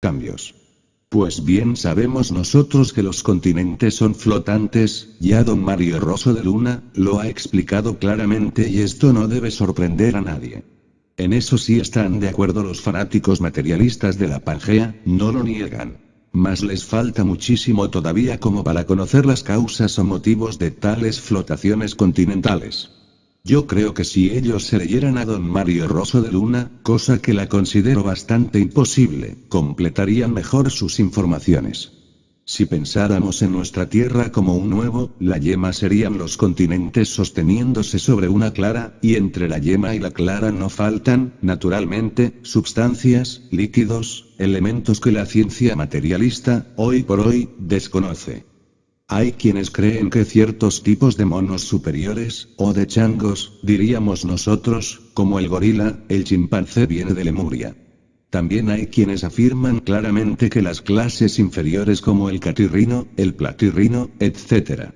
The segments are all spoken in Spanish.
cambios. Pues bien sabemos nosotros que los continentes son flotantes, ya don Mario Rosso de Luna, lo ha explicado claramente y esto no debe sorprender a nadie. En eso sí están de acuerdo los fanáticos materialistas de la Pangea, no lo niegan. Mas les falta muchísimo todavía como para conocer las causas o motivos de tales flotaciones continentales. Yo creo que si ellos se leyeran a don Mario Rosso de Luna, cosa que la considero bastante imposible, completarían mejor sus informaciones. Si pensáramos en nuestra Tierra como un nuevo, la yema serían los continentes sosteniéndose sobre una clara, y entre la yema y la clara no faltan, naturalmente, sustancias, líquidos, elementos que la ciencia materialista, hoy por hoy, desconoce. Hay quienes creen que ciertos tipos de monos superiores, o de changos, diríamos nosotros, como el gorila, el chimpancé viene de Lemuria. También hay quienes afirman claramente que las clases inferiores como el catirrino, el platirrino, etc.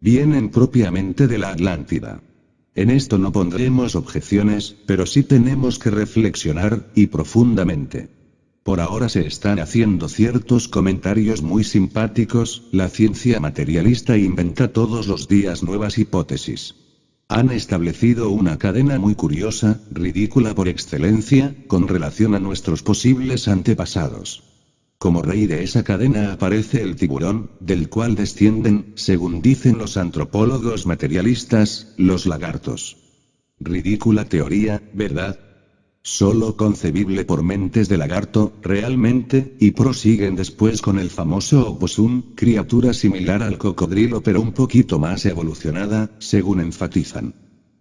vienen propiamente de la Atlántida. En esto no pondremos objeciones, pero sí tenemos que reflexionar, y profundamente. Por ahora se están haciendo ciertos comentarios muy simpáticos, la ciencia materialista inventa todos los días nuevas hipótesis. Han establecido una cadena muy curiosa, ridícula por excelencia, con relación a nuestros posibles antepasados. Como rey de esa cadena aparece el tiburón, del cual descienden, según dicen los antropólogos materialistas, los lagartos. Ridícula teoría, ¿verdad? Solo concebible por mentes de lagarto, realmente, y prosiguen después con el famoso opossum, criatura similar al cocodrilo pero un poquito más evolucionada, según enfatizan.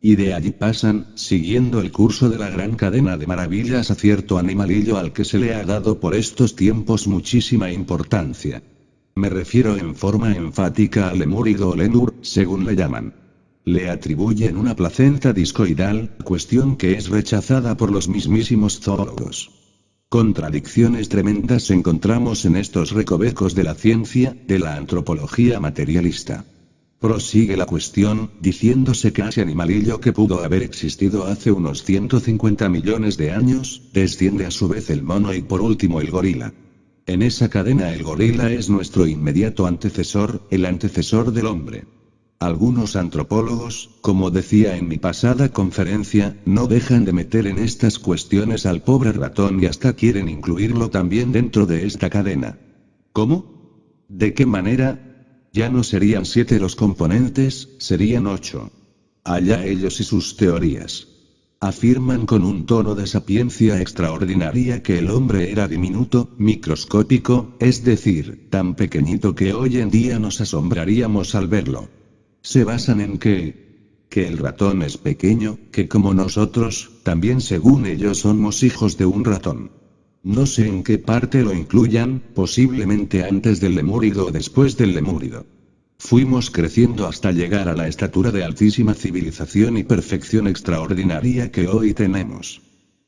Y de allí pasan, siguiendo el curso de la gran cadena de maravillas a cierto animalillo al que se le ha dado por estos tiempos muchísima importancia. Me refiero en forma enfática al lemúrido o lenur, según le llaman. Le atribuyen una placenta discoidal, cuestión que es rechazada por los mismísimos zoólogos. Contradicciones tremendas encontramos en estos recovecos de la ciencia, de la antropología materialista. Prosigue la cuestión, diciéndose que ese animalillo que pudo haber existido hace unos 150 millones de años, desciende a su vez el mono y por último el gorila. En esa cadena el gorila es nuestro inmediato antecesor, el antecesor del hombre. Algunos antropólogos, como decía en mi pasada conferencia, no dejan de meter en estas cuestiones al pobre ratón y hasta quieren incluirlo también dentro de esta cadena. ¿Cómo? ¿De qué manera? Ya no serían siete los componentes, serían ocho. Allá ellos y sus teorías. Afirman con un tono de sapiencia extraordinaria que el hombre era diminuto, microscópico, es decir, tan pequeñito que hoy en día nos asombraríamos al verlo se basan en que, que el ratón es pequeño, que como nosotros, también según ellos somos hijos de un ratón. No sé en qué parte lo incluyan, posiblemente antes del lemúrido o después del lemúrido. Fuimos creciendo hasta llegar a la estatura de altísima civilización y perfección extraordinaria que hoy tenemos.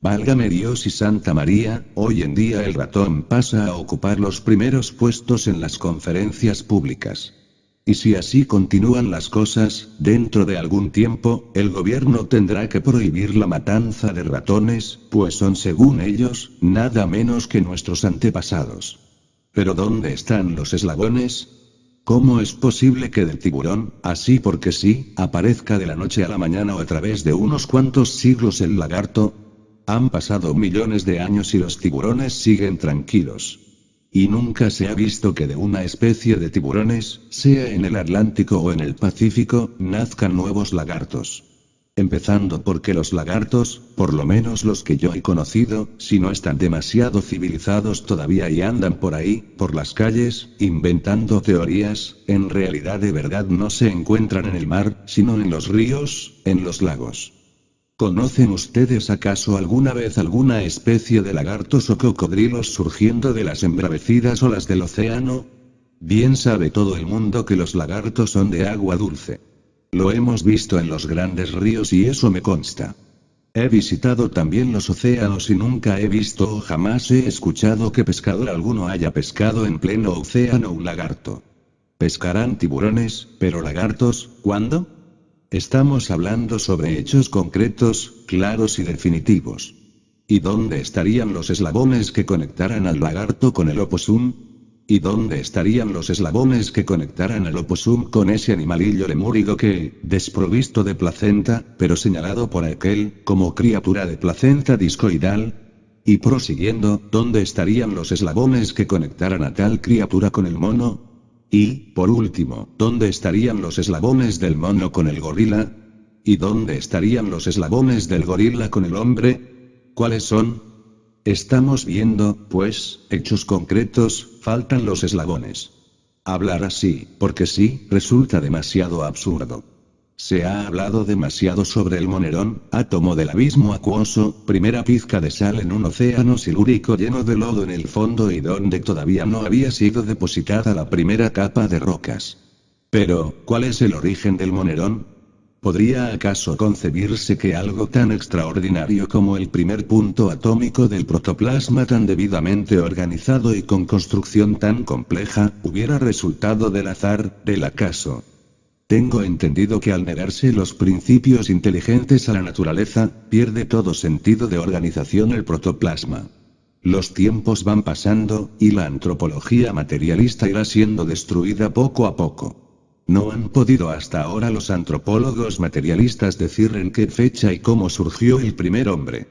Válgame Dios y Santa María, hoy en día el ratón pasa a ocupar los primeros puestos en las conferencias públicas. Y si así continúan las cosas, dentro de algún tiempo, el gobierno tendrá que prohibir la matanza de ratones, pues son según ellos, nada menos que nuestros antepasados. Pero ¿dónde están los eslabones? ¿Cómo es posible que del tiburón, así porque sí, aparezca de la noche a la mañana o a través de unos cuantos siglos el lagarto? Han pasado millones de años y los tiburones siguen tranquilos. Y nunca se ha visto que de una especie de tiburones, sea en el Atlántico o en el Pacífico, nazcan nuevos lagartos. Empezando porque los lagartos, por lo menos los que yo he conocido, si no están demasiado civilizados todavía y andan por ahí, por las calles, inventando teorías, en realidad de verdad no se encuentran en el mar, sino en los ríos, en los lagos. ¿Conocen ustedes acaso alguna vez alguna especie de lagartos o cocodrilos surgiendo de las embravecidas olas del océano? Bien sabe todo el mundo que los lagartos son de agua dulce. Lo hemos visto en los grandes ríos y eso me consta. He visitado también los océanos y nunca he visto o jamás he escuchado que pescador alguno haya pescado en pleno océano un lagarto. Pescarán tiburones, pero lagartos, ¿cuándo? Estamos hablando sobre hechos concretos, claros y definitivos. ¿Y dónde estarían los eslabones que conectaran al lagarto con el oposum? ¿Y dónde estarían los eslabones que conectaran al oposum con ese animalillo lemúrico que, desprovisto de placenta, pero señalado por aquel, como criatura de placenta discoidal? Y prosiguiendo, ¿dónde estarían los eslabones que conectaran a tal criatura con el mono? Y, por último, ¿dónde estarían los eslabones del mono con el gorila? ¿Y dónde estarían los eslabones del gorila con el hombre? ¿Cuáles son? Estamos viendo, pues, hechos concretos, faltan los eslabones. Hablar así, porque sí, resulta demasiado absurdo. Se ha hablado demasiado sobre el monerón, átomo del abismo acuoso, primera pizca de sal en un océano silúrico lleno de lodo en el fondo y donde todavía no había sido depositada la primera capa de rocas. Pero, ¿cuál es el origen del monerón? ¿Podría acaso concebirse que algo tan extraordinario como el primer punto atómico del protoplasma tan debidamente organizado y con construcción tan compleja, hubiera resultado del azar, del acaso? Tengo entendido que al negarse los principios inteligentes a la naturaleza, pierde todo sentido de organización el protoplasma. Los tiempos van pasando, y la antropología materialista irá siendo destruida poco a poco. No han podido hasta ahora los antropólogos materialistas decir en qué fecha y cómo surgió el primer hombre.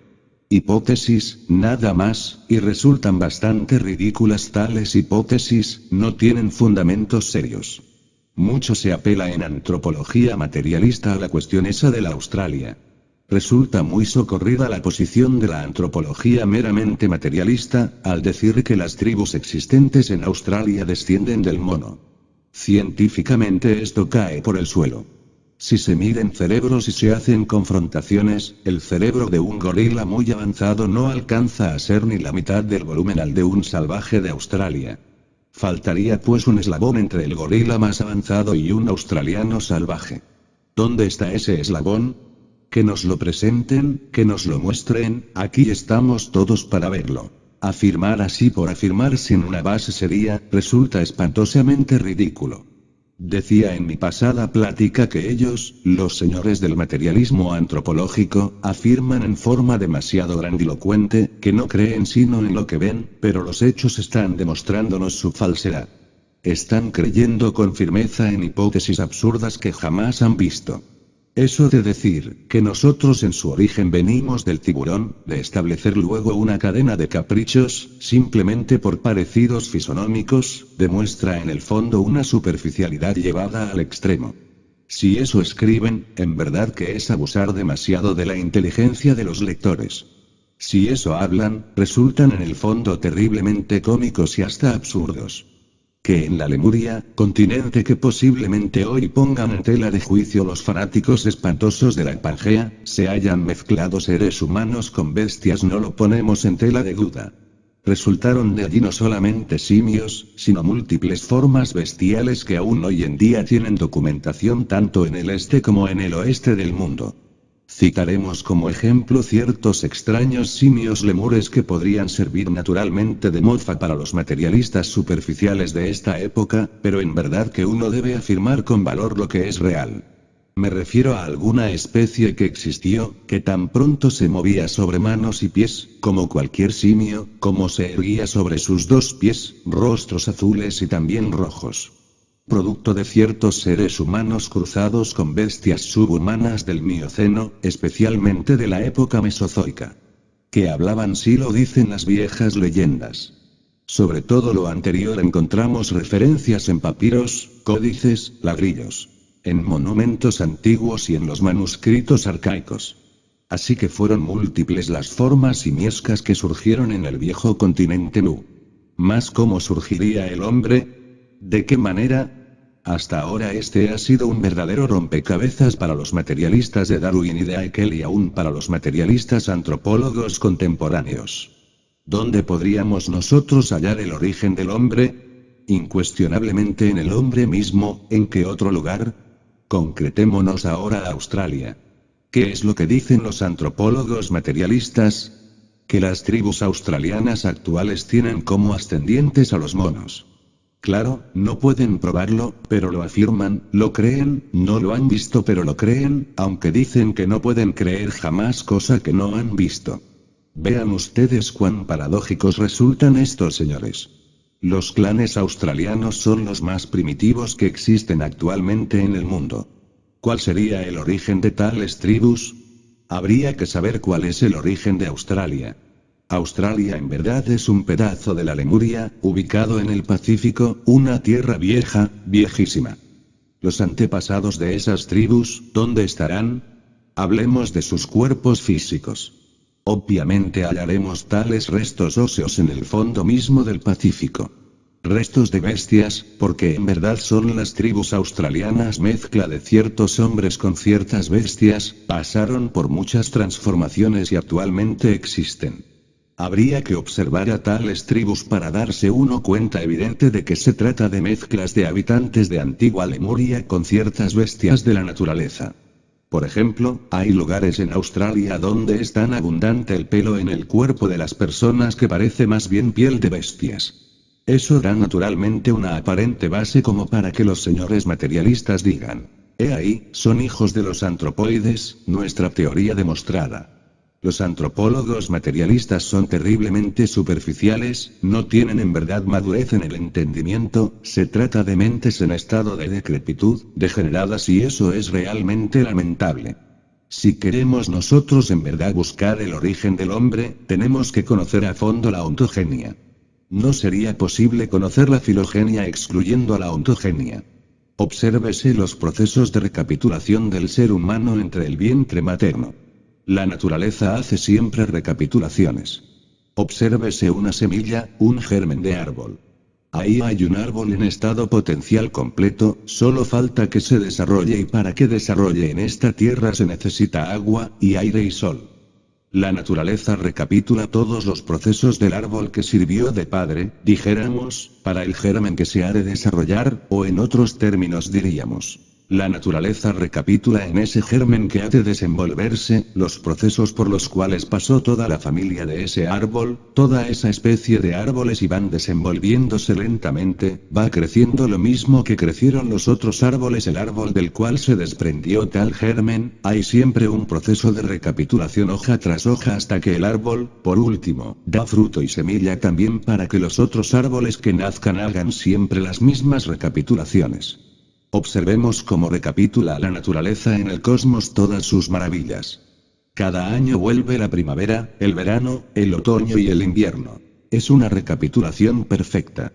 Hipótesis, nada más, y resultan bastante ridículas tales hipótesis, no tienen fundamentos serios. Mucho se apela en antropología materialista a la cuestión esa de la Australia. Resulta muy socorrida la posición de la antropología meramente materialista, al decir que las tribus existentes en Australia descienden del mono. Científicamente esto cae por el suelo. Si se miden cerebros y se hacen confrontaciones, el cerebro de un gorila muy avanzado no alcanza a ser ni la mitad del volumen al de un salvaje de Australia. Faltaría pues un eslabón entre el gorila más avanzado y un australiano salvaje. ¿Dónde está ese eslabón? Que nos lo presenten, que nos lo muestren, aquí estamos todos para verlo. Afirmar así por afirmar sin una base sería, resulta espantosamente ridículo. Decía en mi pasada plática que ellos, los señores del materialismo antropológico, afirman en forma demasiado grandilocuente, que no creen sino en lo que ven, pero los hechos están demostrándonos su falsedad. Están creyendo con firmeza en hipótesis absurdas que jamás han visto. Eso de decir, que nosotros en su origen venimos del tiburón, de establecer luego una cadena de caprichos, simplemente por parecidos fisonómicos, demuestra en el fondo una superficialidad llevada al extremo. Si eso escriben, en verdad que es abusar demasiado de la inteligencia de los lectores. Si eso hablan, resultan en el fondo terriblemente cómicos y hasta absurdos que en la Lemuria, continente que posiblemente hoy pongan en tela de juicio los fanáticos espantosos de la Pangea, se hayan mezclado seres humanos con bestias no lo ponemos en tela de duda. Resultaron de allí no solamente simios, sino múltiples formas bestiales que aún hoy en día tienen documentación tanto en el este como en el oeste del mundo. Citaremos como ejemplo ciertos extraños simios lemures que podrían servir naturalmente de mofa para los materialistas superficiales de esta época, pero en verdad que uno debe afirmar con valor lo que es real. Me refiero a alguna especie que existió, que tan pronto se movía sobre manos y pies, como cualquier simio, como se erguía sobre sus dos pies, rostros azules y también rojos producto de ciertos seres humanos cruzados con bestias subhumanas del Mioceno, especialmente de la época mesozoica. Que hablaban si lo dicen las viejas leyendas. Sobre todo lo anterior encontramos referencias en papiros, códices, ladrillos, en monumentos antiguos y en los manuscritos arcaicos. Así que fueron múltiples las formas simiescas que surgieron en el viejo continente Nu. Más cómo surgiría el hombre, de qué manera, hasta ahora este ha sido un verdadero rompecabezas para los materialistas de Darwin y de Haeckel y aún para los materialistas antropólogos contemporáneos. ¿Dónde podríamos nosotros hallar el origen del hombre? Incuestionablemente en el hombre mismo, ¿en qué otro lugar? Concretémonos ahora a Australia. ¿Qué es lo que dicen los antropólogos materialistas? Que las tribus australianas actuales tienen como ascendientes a los monos. Claro, no pueden probarlo, pero lo afirman, lo creen, no lo han visto pero lo creen, aunque dicen que no pueden creer jamás cosa que no han visto. Vean ustedes cuán paradójicos resultan estos señores. Los clanes australianos son los más primitivos que existen actualmente en el mundo. ¿Cuál sería el origen de tales tribus? Habría que saber cuál es el origen de Australia. Australia en verdad es un pedazo de la Lemuria, ubicado en el Pacífico, una tierra vieja, viejísima. Los antepasados de esas tribus, ¿dónde estarán? Hablemos de sus cuerpos físicos. Obviamente hallaremos tales restos óseos en el fondo mismo del Pacífico. Restos de bestias, porque en verdad son las tribus australianas mezcla de ciertos hombres con ciertas bestias, pasaron por muchas transformaciones y actualmente existen. Habría que observar a tales tribus para darse uno cuenta evidente de que se trata de mezclas de habitantes de antigua Lemuria con ciertas bestias de la naturaleza. Por ejemplo, hay lugares en Australia donde es tan abundante el pelo en el cuerpo de las personas que parece más bien piel de bestias. Eso da naturalmente una aparente base como para que los señores materialistas digan, he ahí, son hijos de los antropoides, nuestra teoría demostrada. Los antropólogos materialistas son terriblemente superficiales, no tienen en verdad madurez en el entendimiento, se trata de mentes en estado de decrepitud, degeneradas y eso es realmente lamentable. Si queremos nosotros en verdad buscar el origen del hombre, tenemos que conocer a fondo la ontogenia. No sería posible conocer la filogenia excluyendo a la ontogenia. Obsérvese los procesos de recapitulación del ser humano entre el vientre materno. La naturaleza hace siempre recapitulaciones. Obsérvese una semilla, un germen de árbol. Ahí hay un árbol en estado potencial completo, solo falta que se desarrolle y para que desarrolle en esta tierra se necesita agua, y aire y sol. La naturaleza recapitula todos los procesos del árbol que sirvió de padre, dijéramos, para el germen que se ha de desarrollar, o en otros términos diríamos, la naturaleza recapitula en ese germen que ha de desenvolverse, los procesos por los cuales pasó toda la familia de ese árbol, toda esa especie de árboles y van desenvolviéndose lentamente, va creciendo lo mismo que crecieron los otros árboles, el árbol del cual se desprendió tal germen, hay siempre un proceso de recapitulación hoja tras hoja hasta que el árbol, por último, da fruto y semilla también para que los otros árboles que nazcan hagan siempre las mismas recapitulaciones. Observemos cómo recapitula la naturaleza en el cosmos todas sus maravillas. Cada año vuelve la primavera, el verano, el otoño y el invierno. Es una recapitulación perfecta.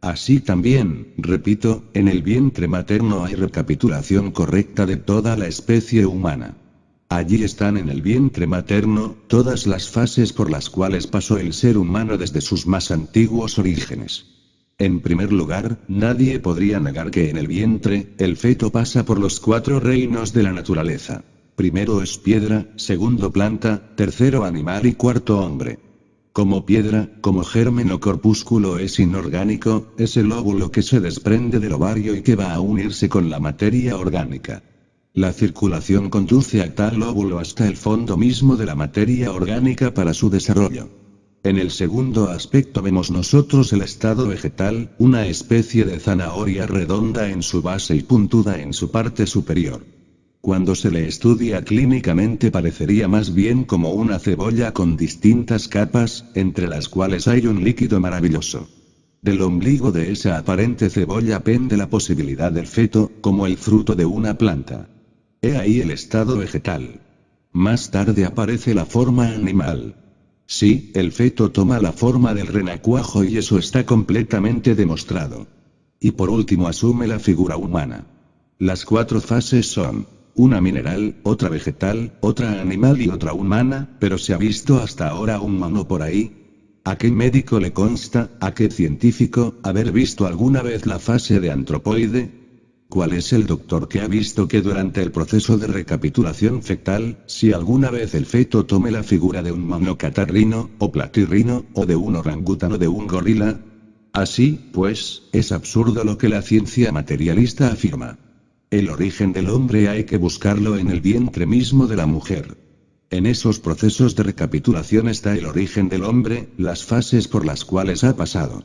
Así también, repito, en el vientre materno hay recapitulación correcta de toda la especie humana. Allí están en el vientre materno, todas las fases por las cuales pasó el ser humano desde sus más antiguos orígenes. En primer lugar, nadie podría negar que en el vientre, el feto pasa por los cuatro reinos de la naturaleza. Primero es piedra, segundo planta, tercero animal y cuarto hombre. Como piedra, como germen o corpúsculo es inorgánico, es el óvulo que se desprende del ovario y que va a unirse con la materia orgánica. La circulación conduce a tal óvulo hasta el fondo mismo de la materia orgánica para su desarrollo. En el segundo aspecto vemos nosotros el estado vegetal, una especie de zanahoria redonda en su base y puntuda en su parte superior. Cuando se le estudia clínicamente parecería más bien como una cebolla con distintas capas, entre las cuales hay un líquido maravilloso. Del ombligo de esa aparente cebolla pende la posibilidad del feto, como el fruto de una planta. He ahí el estado vegetal. Más tarde aparece la forma animal. Sí, el feto toma la forma del renacuajo y eso está completamente demostrado. Y por último asume la figura humana. Las cuatro fases son, una mineral, otra vegetal, otra animal y otra humana, pero se ha visto hasta ahora un humano por ahí. ¿A qué médico le consta, a qué científico, haber visto alguna vez la fase de antropoide? ¿Cuál es el doctor que ha visto que durante el proceso de recapitulación fetal, si alguna vez el feto tome la figura de un monocatarrino, o platirrino, o de un orangutano de un gorila? Así, pues, es absurdo lo que la ciencia materialista afirma. El origen del hombre hay que buscarlo en el vientre mismo de la mujer. En esos procesos de recapitulación está el origen del hombre, las fases por las cuales ha pasado.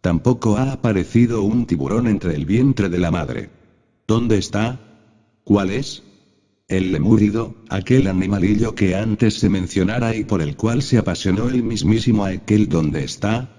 Tampoco ha aparecido un tiburón entre el vientre de la madre. ¿Dónde está? ¿Cuál es? El lemúrido, aquel animalillo que antes se mencionara y por el cual se apasionó el mismísimo aquel donde está,